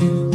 you.